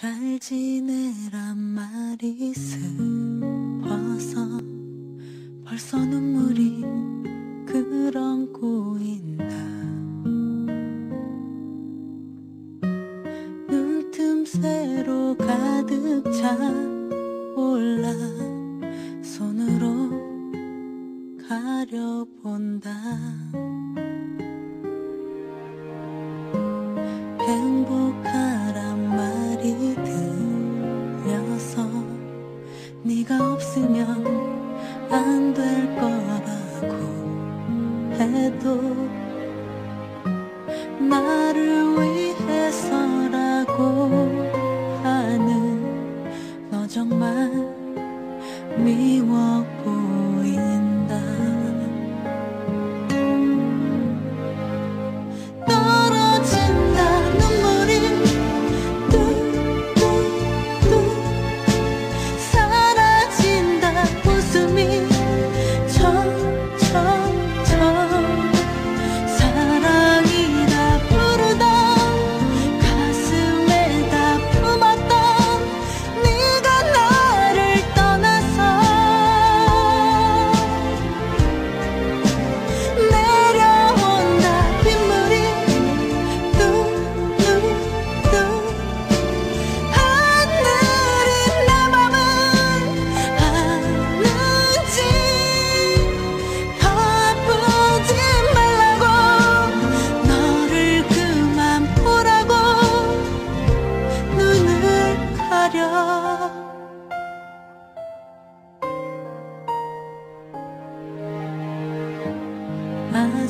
잘 지내란 말이 슬퍼서 벌써 눈물이 그런 고인다 눈틈새로 가득 차 올라 손으로 가려본다. 말 이 들려서 네가 없으면 안 될 거라고 해도 나를 위해서라고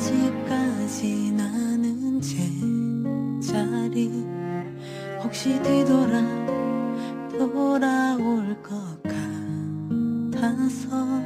아직까지 나는 제자리 혹시 뒤돌아 돌아올 것 같아서